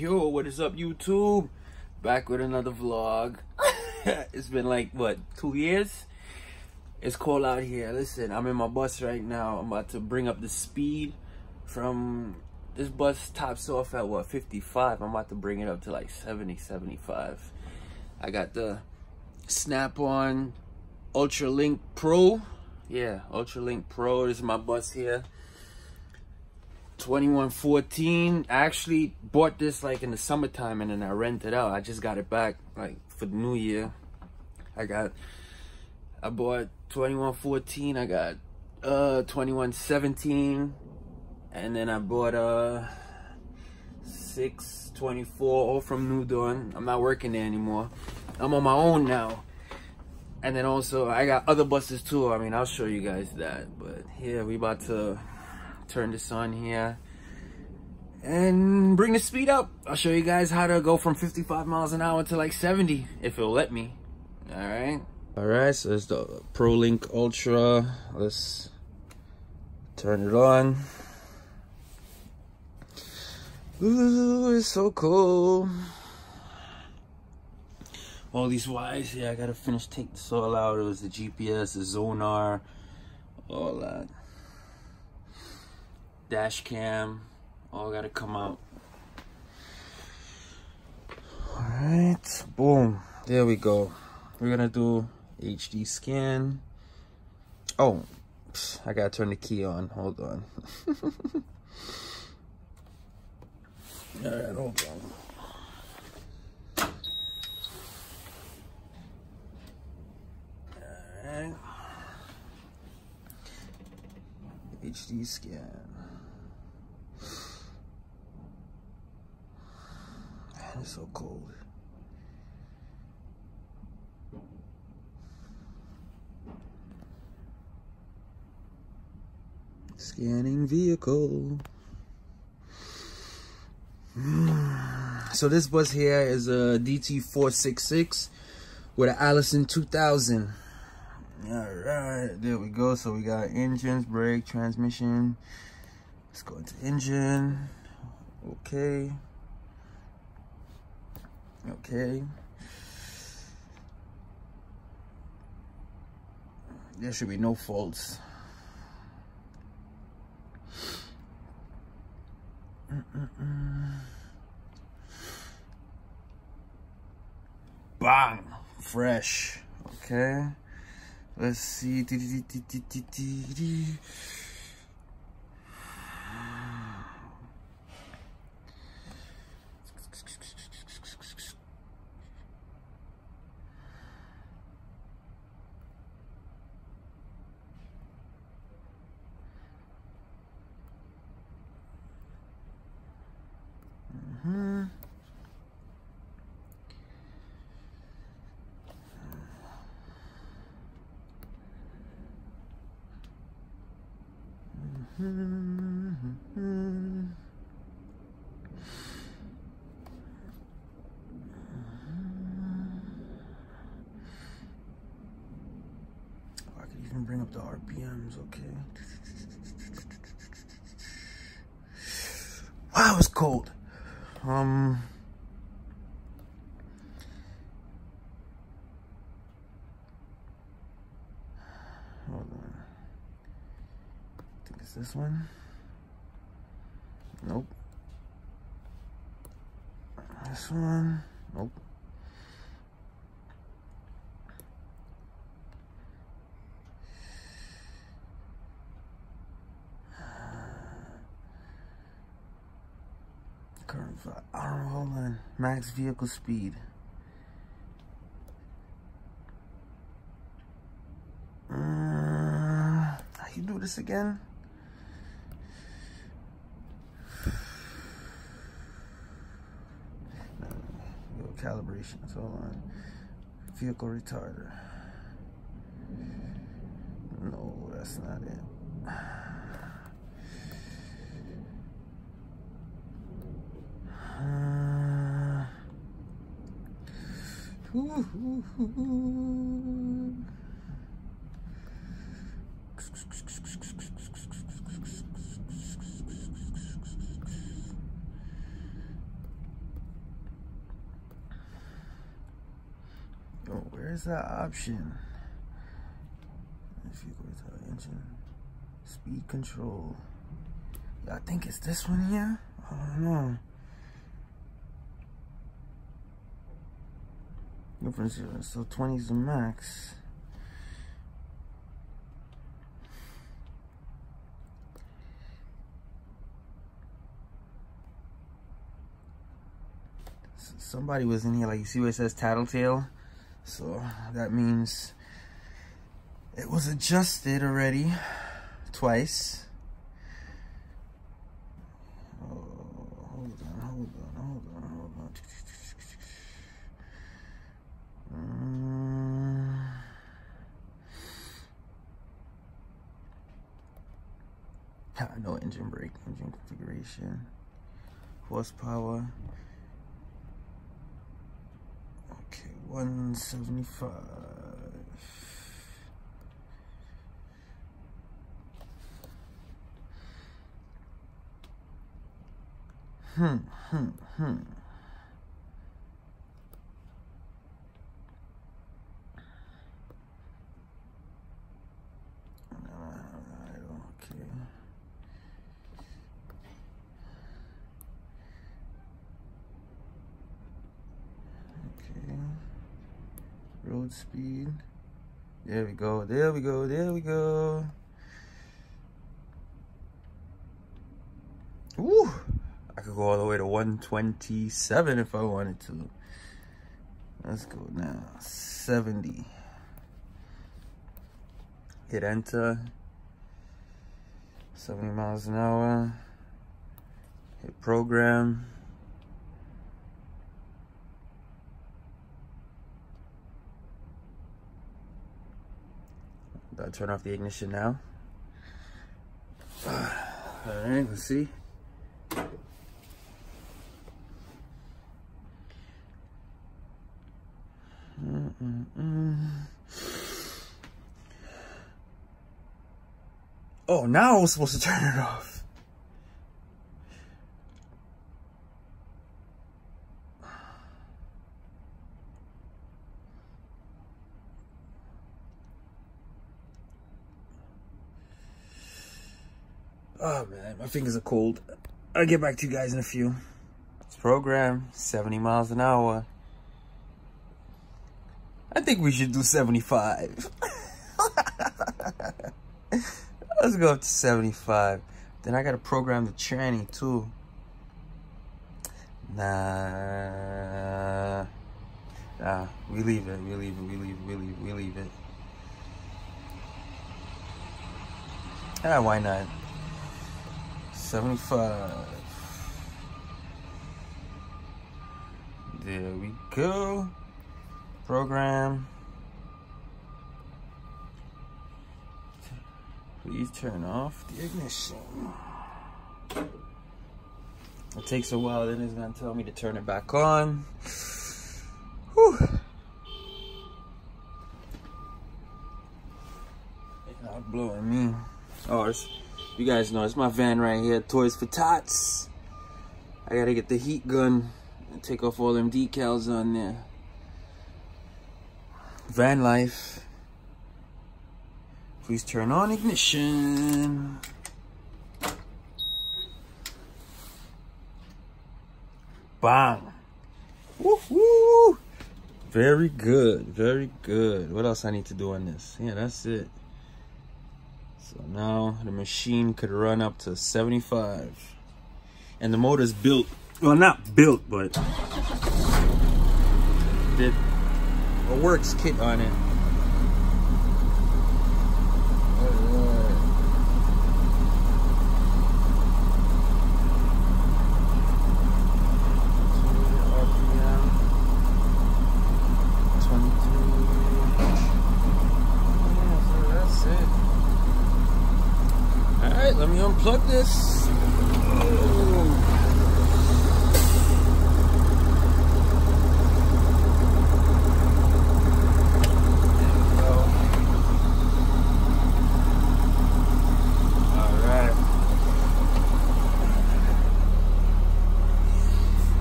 Yo, what is up, YouTube? Back with another vlog. it's been like, what, two years? It's cold out here. Listen, I'm in my bus right now. I'm about to bring up the speed from this bus tops off at what 55 i'm about to bring it up to like 70 75 i got the snap-on ultralink pro yeah ultralink pro this is my bus here 2114 I actually bought this like in the summertime and then I rented out. I just got it back like for the new year. I got I bought 2114 I got uh 2117 and then I bought uh 624 all from New Dawn. I'm not working there anymore. I'm on my own now. And then also I got other buses too. I mean I'll show you guys that but here we about to turn this on here and bring the speed up. I'll show you guys how to go from 55 miles an hour to like 70 if it'll let me. All right. All right, so it's the ProLink Ultra. Let's turn it on. Ooh, it's so cool. All these wires, yeah, I gotta finish take this all out. It was the GPS, the Zonar, all that dash cam all gotta come out. All right boom there we go. We're gonna do hd scan. Oh i gotta turn the key on hold on. All right hold on. Hd scan It's so cold. Scanning vehicle. So this bus here is a DT466 with an Allison 2000. All right, there we go. So we got engines, brake, transmission. Let's go into engine. Okay. Okay. There should be no faults. Mm -mm -mm. Bang! Fresh. Okay. Let's see. I could even bring up the RPMs, okay. Wow, it's cold. Um, hold on. I think it's this one. Nope. This one. Nope. Current, I don't know, hold on. Max vehicle speed. Uh, how you do this again? Calibration. Hold on. Vehicle retarder. No, that's not it. Uh, ooh, ooh, ooh. Where's that option? If you go to engine, speed control. Yeah, I think it's this one here. I don't know. Difference so 20 is the max. somebody was in here like you see where it says tattletale so that means it was adjusted already twice. Oh, hold on hold on hold on hold on. Um, no engine brake engine configuration horsepower 175. Hmm, hmm, hmm. Road speed. There we go, there we go, there we go. Woo! I could go all the way to 127 if I wanted to. Let's go now, 70. Hit enter. 70 miles an hour. Hit program. I turn off the ignition now. All right, let's see. Mm -mm -mm. Oh, now I was supposed to turn it off. Oh man, my fingers are cold. I'll get back to you guys in a few. It's program 70 miles an hour. I think we should do 75. Let's go up to 75. Then I gotta program the tranny too. Nah. Nah, we leave it, we leave it, we leave it, we leave it, we leave it. Ah, why not? 75. There we go. Program. Please turn off the ignition. It takes a while, then it's gonna tell me to turn it back on. Whew. It's not blowing me. Oh, you guys know it's my van right here, Toys for Tots. I gotta get the heat gun and take off all them decals on there. Van life. Please turn on ignition. Bang. Woo woo. Very good. Very good. What else I need to do on this? Yeah, that's it. So now the machine could run up to 75. And the motor's built, well not built, but did a works kit on it. This.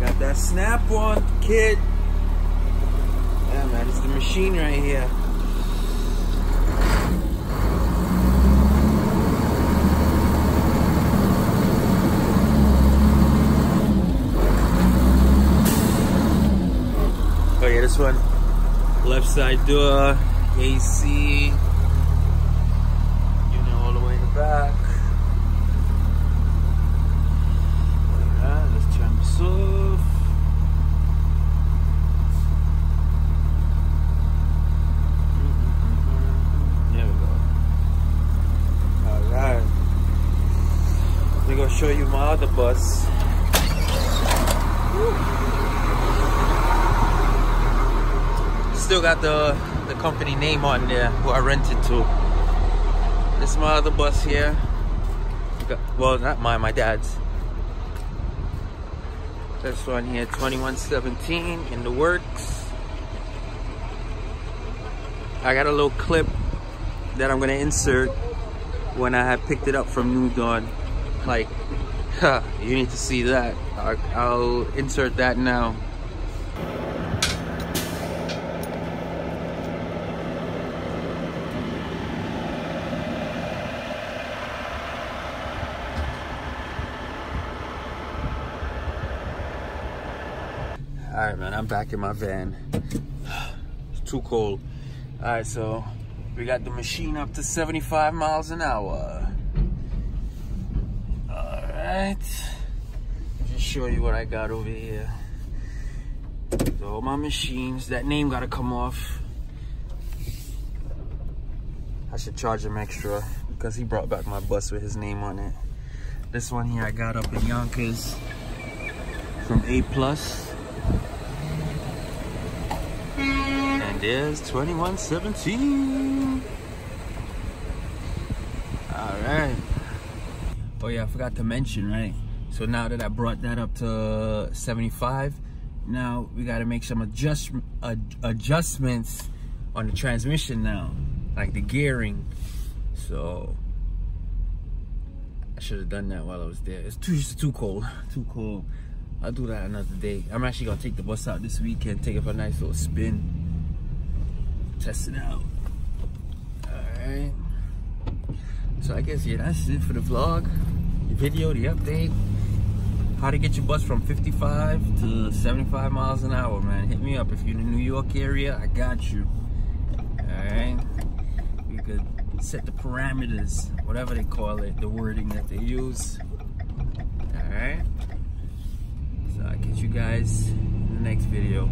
Got that snap-on kit. Yeah, man, it's the machine right here. Oh yeah, this one, left side door, AC, unit all the way in the back. Alright, let's turn this off. There we go. Alright. We're gonna show you my other bus. Still got the the company name on there who I rented to. This is my other bus here. Well, not mine, my dad's. This one here, 2117 in the works. I got a little clip that I'm gonna insert when I had picked it up from New Dawn. Like, huh, you need to see that. I'll insert that now. All right, man, I'm back in my van. It's too cold. All right, so we got the machine up to 75 miles an hour. All right. Let me just show you what I got over here. So all my machines, that name gotta come off. I should charge him extra because he brought back my bus with his name on it. This one here I got up in Yonkers from A Plus. And there's 2117. Alright. Oh yeah, I forgot to mention, right? So now that I brought that up to 75, now we gotta make some adjust, ad, adjustments on the transmission now. Like the gearing. So I should have done that while I was there. It's too too cold. Too cold. I'll do that another day. I'm actually gonna take the bus out this weekend, take it for a nice little spin. Test it out. Alright. So I guess yeah, that's it for the vlog. The video, the update. How to get your bus from 55 to 75 miles an hour, man. Hit me up if you're in the New York area, I got you. Alright. We could set the parameters, whatever they call it, the wording that they use. Alright. I'll catch you guys in the next video.